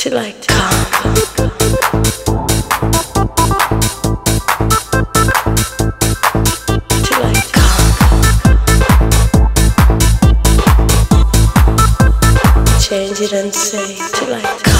till I come. Change it and say till I come.